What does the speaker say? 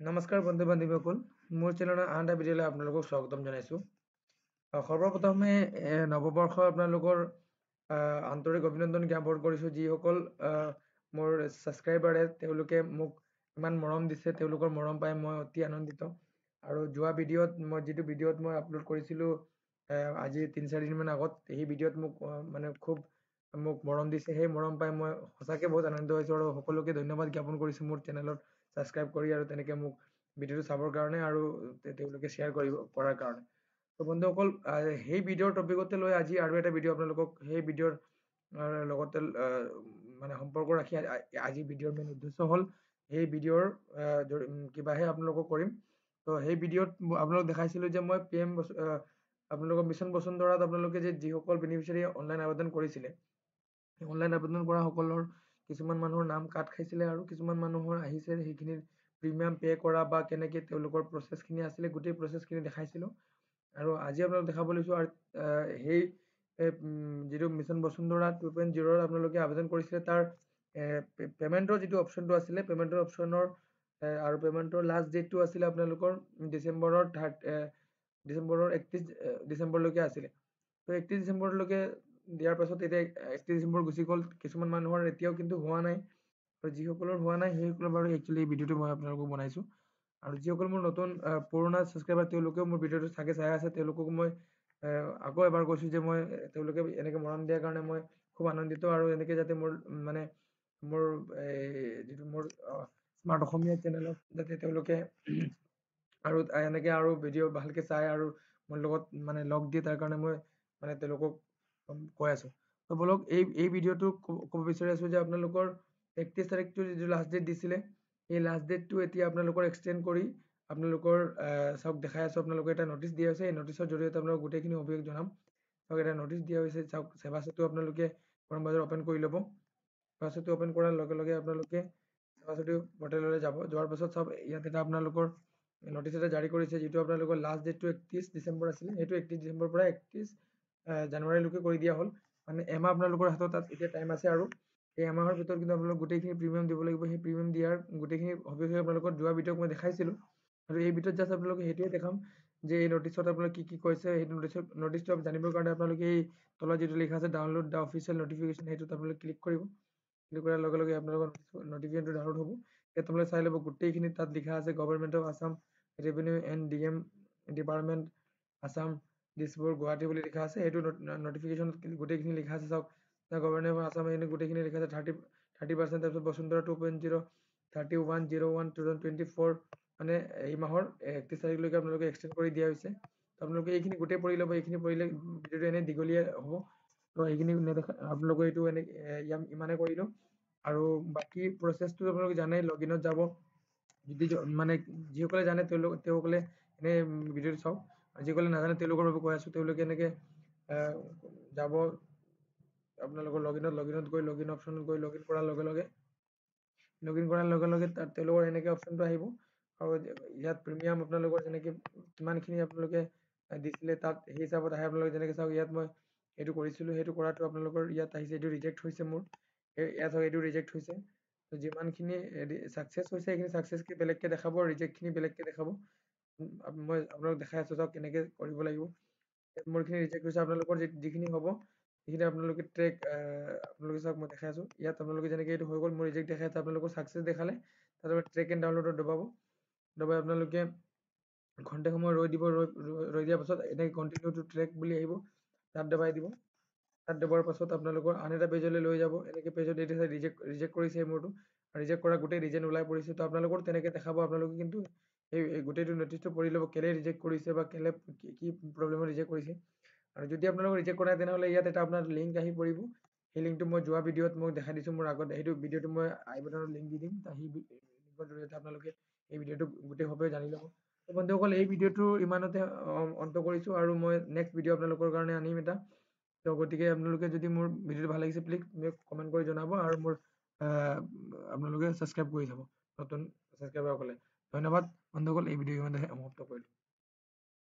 নমস্কাৰ বন্ধু বান্ধৱীসকল মোৰ চেনেলৰ আন এটা ভিডিঅ'লৈ আপোনালোকক স্বাগতম জনাইছোঁ। সৰ্বপ্ৰথমে নৱবৰ্ষ আপোনালোকৰ আন্তৰিক অভিনন্দন জ্ঞাপন কৰিছোঁ। যিসকল মোৰ ছাবস্ক্ৰাইবাৰে তেওঁলোকে মোক ইমান মৰম দিছে তেওঁলোকৰ মৰম পাই মই অতি আনন্দিত। আৰু যোৱা ভিডিঅ'ত মই যিটো ভিডিঅ'ত মই আপলোড কৰিছিলোঁ আজি তিনি চাৰিদিনমান আগত সেই ভিডিঅ'ত মোক মানে খুব মোক মৰম দিছে। সেই মৰম পাই মই সঁচাকৈ বহুত আনন্দিত হৈছোঁ আৰু সকলোকে ধন্যবাদ জ্ঞাপন কৰিছোঁ মোৰ চেনেলত ছাবস্ক্ৰাইব কৰি আৰু তেনেকৈ মোক ভিডিঅ'টো চাবৰ কাৰণে আৰু তেওঁলোকে শ্বেয়াৰ কৰিব কৰাৰ কাৰণে। তো বন্ধুসকল সেই ভিডিঅ'ৰ টপিকতে লৈ আজি আৰু এটা ভিডিঅ' আপোনালোকক সেই ভিডিঅ'ৰ লগতে মানে সম্পৰ্ক ৰাখি আজি ভিডিঅ'ৰ মেইন উদ্দেশ্য হ'ল সেই ভিডিঅ'ৰ কিবাহে আপোনালোকক কৰিম। তো সেই ভিডিঅ'ত আপোনালোক দেখাইছিলোঁ যে মই পি এম আপোনালোকৰ মিছন বসুন্ধৰাত আপোনালোকে যে যিসকল বেনিফিচিয়াৰী অনলাইন আবেদন কৰিছিলে অনলাইন আবেদন কৰা সকলৰ কিছুমান মানুহৰ নাম কাট খাইছিলে আৰু কিছুমান মানুহৰ আহিছে সেইখিনি প্ৰিমিয়াম পে' কৰা বা কেনেকৈ তেওঁলোকৰ প্ৰচেছখিনি আছিলে গোটেই প্ৰচেছখিনি দেখাইছিলোঁ। আৰু আজি আপোনালোক দেখাব লৈছোঁ আৰু সেই যিটো মিছন বসুন্ধৰা টু পইণ্ট জিৰ'ৰ আপোনালোকে আবেদন কৰিছিলে তাৰ পে'মেণ্টৰ যিটো অপশ্যনটো আছিলে পে'মেণ্টৰ অপশ্যনৰ আৰু পে'মেণ্টৰ লাষ্ট ডেটটো আছিলে আপোনালোকৰ ডিচেম্বৰৰ থাৰ্ড ডিচেম্বৰৰ একত্ৰিছ ডিচেম্বৰলৈকে আছিলে। ত' একত্ৰিছ ডিচেম্বৰলৈকে দিয়াৰ পাছত এতিয়া একত্ৰিছ ডিচেম্বৰ গুচি গ'ল কিছুমান মানুহৰ এতিয়াও কিন্তু হোৱা নাই। আৰু যিসকলৰ হোৱা নাই সেইসকলৰ বাৰু একচুৱেলি ভিডিঅ'টো মই আপোনালোকক বনাইছোঁ। আৰু যিসকল মোৰ নতুন পুৰণা ছাবস্ক্ৰাইবাৰ তেওঁলোকেও মোৰ ভিডিঅ'টো চাগে চাই আছে। তেওঁলোকক মই আকৌ এবাৰ কৈছোঁ যে মই তেওঁলোকে এনেকৈ মৰম দিয়াৰ কাৰণে মই খুব আনন্দিত আৰু এনেকৈ যাতে মোৰ মানে মোৰ যিটো মোৰ স্মাৰ্ট অসমীয়া চেনেলত যাতে তেওঁলোকে আৰু এনেকৈ আৰু ভিডিঅ' ভালকৈ চায় আৰু মোৰ লগত মানে লগ দিয়ে তাৰ কাৰণে মই মানে তেওঁলোকক কৈ আছোঁ। তো বলক এই এই ভিডিঅ'টো ক'ব বিচাৰি আছোঁ যে আপোনালোকৰ একত্ৰিছ তাৰিখটো যিটো লাষ্ট ডেট দিছিলে এই লাষ্ট ডেটটো এতিয়া আপোনালোকৰ এক্সটেণ্ড কৰি আপোনালোকৰ চাওক দেখাই আছোঁ আপোনালোকে এটা নটিচ দিয়া হৈছে। এই নটিচৰ জৰিয়তে আপোনালোক গোটেইখিনি অভিযোগ জনাম। চাওক এটা নটিচ দিয়া হৈছে চাওক চেবাচেটটো আপোনালোকে গৰম বজাৰ অ'পেন কৰি ল'ব। চেবাচেটটো অ'পেন কৰাৰ লগে লগে আপোনালোকে চেবাচেটটো পৰ্টেললৈ যাব। যোৱাৰ পাছত চাওক ইয়াত এটা আপোনালোকৰ নটিচ এটা জাৰি কৰিছে যিটো আপোনালোকৰ লাষ্ট ডেটটো একত্ৰিছ ডিচেম্বৰ আছিলে। সেইটো একত্ৰিছ ডিচেম্বৰৰ পৰা একত্ৰিছ জানুৱাৰীলৈকে কৰি দিয়া হ'ল। মানে এমাহ আপোনালোকৰ হাতত তাত এতিয়া টাইম আছে আৰু। এই এমাহৰ ভিতৰত কিন্তু আপোনালোক গোটেইখিনি প্ৰিমিয়াম দিব লাগিব। সেই প্ৰিমিয়াম দিয়াৰ গোটেইখিনি সবিশেষ আপোনালোকৰ যোৱা ভিডিঅ'ক মই দেখাইছিলোঁ। আৰু এই ভিডিঅ'ত জাষ্ট আপোনালোকে সেইটোৱে দেখাম যে এই নটিচত আপোনালোকে কি কি কৈছে সেই নটিচত নটিচটো জানিবৰ কাৰণে আপোনালোকে এই তলত যিটো লিখা আছে ডাউনলোড দ্য অফিচিয়েল নটিফিকেশ্যন সেইটোত আপোনালোকে ক্লিক কৰিব। ক্লিক কৰাৰ লগে লগে আপোনালোকৰ নটিফিকেশ্যনটো ডাউনলোড হ'ব। ইয়াত আপোনালোকে চাই ল'ব গোটেইখিনি তাত লিখা আছে government of Assam revenue and D M department Assam Dispur Guwahati বুলি লিখা আছে সেইটো নটিফিকেশ্যনত গোটেইখিনি লিখা আছে চাওক। অফ আছাম গোটেইখিনি লিখা আছে থাৰ্টি থাৰ্টি পাৰ্চেণ্ট তাৰপিছত Basundhara two point zero' thirty one zero' one two thousand twenty four মানে এই মাহৰ একত্ৰিছ তাৰিখলৈকে আপোনালোকে এক্সটেণ্ড কৰি দিয়া হৈছে। আপোনালোকে এইখিনি গোটেই পঢ়ি ল'ব এইখিনি পঢ়িলে ভিডিঅ'টো এনেই দীঘলীয়া হ'ব। তো সেইখিনি নেদেখা আপোনালোকে এইটো এনে ইমানে কৰিলোঁ আৰু বাকী প্ৰচেছটো আপোনালোকে জানে লগ ইনত যাব। যদি মানে যিসকলে জানে তেওঁলোক তেওঁসকলে এনেই ভিডিঅ'টো চাওক। যিসকলে নাজানে তেওঁলোকৰ বাবে কৈ আছোঁ তেওঁলোকে এনেকৈ যাব আপোনালোকৰ লগ ইনত লগ ইনত গৈ লগ ইন অপশ্যনত গৈ লগ ইন কৰাৰ লগে লগে লগ ইন কৰাৰ লগে লগে তাত তেওঁলোকৰ এনেকৈ অপশ্যনটো আহিব। আৰু ইয়াত প্ৰিমিয়াম আপোনালোকৰ যেনেকৈ কিমানখিনি আপোনালোকে দিছিলে তাত সেই হিচাপত আহে আপোনালোকে যেনেকৈ চাওক ইয়াত মই এইটো কৰিছিলোঁ সেইটো কৰাটো আপোনালোকৰ ইয়াত আহিছে এইটো ৰিজেক্ট হৈছে মোৰ। ইয়াত চাওক এইটো ৰিজেক্ট হৈছে। যিমানখিনি ছাকচেছ হৈছে সেইখিনি ছাকচেছকৈ বেলেগকৈ দেখাব ৰিজেক্টখিনি বেলেগকৈ দেখাব। মই আপোনালোক দেখাই আছোঁ চাওক কেনেকৈ কৰিব লাগিব। মোৰখিনি ৰিজেক্ট হৈছে আপোনালোকৰ যিখিনি হ'ব সেইখিনি আপোনালোকে ট্ৰেক আপোনালোকে চাওক মই দেখাই আছোঁ। ইয়াত আপোনালোকে যেনেকৈ এইটো হৈ গ'ল মোৰ ৰিজেক্ট দেখাই আছে আপোনালোকৰ ছাকচেছ দেখালে তাত ট্ৰেক এণ্ড ডাউনলোডত দবাব। দবাই আপোনালোকে ঘণ্টা সময় ৰৈ দিব ৰৈ দিয়াৰ পাছত এনেকৈ কণ্টিনিউ টু ট্ৰেক বুলি আহিব তাত দবাই দিব। তাত দবাৰ পাছত আপোনালোকৰ আন এটা পেজলৈ লৈ যাব এনেকৈ পেজত এইটো ৰিজেক্ট ৰিজেক্ট কৰিছে মোৰটো। ৰিজেক্ট কৰা গোটেই ৰিজন ওলাই পৰিছে তো আপোনালোকৰ তেনেকৈ দেখাব আপোনালোকে কিন্তু এই গোটেইটো নটিচটো পঢ়ি ল'ব কেলৈ ৰিজেক্ট কৰিছে বা কেলৈ কি প্ৰব্লেমত ৰিজেক্ট কৰিছে। আৰু যদি আপোনালোকে ৰিজেক্ট কৰা তেনেহ'লে ইয়াত এটা আপোনাৰ লিংক আহি পৰিব। সেই লিংকটো মই যোৱা ভিডিঅ'ত মই দেখাই দিছোঁ মোৰ আগত সেইটো ভিডিঅ'টো মই আই বটনত লিংক দি দিম। সেই লিংকৰ জৰিয়তে আপোনালোকে এই ভিডিঅ'টো গোটেইভাৱে জানি ল'ব। তো বন্ধুসকল এই ভিডিঅ'টো ইমানতে অন্ত কৰিছোঁ আৰু মই নেক্সট ভিডিঅ' আপোনালোকৰ কাৰণে আনিম এটা। তো গতিকে আপোনালোকে যদি মোৰ ভিডিঅ'টো ভাল লাগিছে প্লিজ মোক কমেণ্ট কৰি জনাব আৰু মোৰ আপোনালোকে ছাবস্ক্ৰাইব কৰি যাব নতুন ছাবস্ক্ৰাইবাৰসকলে ধন্যবাদ। বন্ধুসকল এই ভিডিঅ' ইমানতে সমাপ্ত কৰিলোঁ।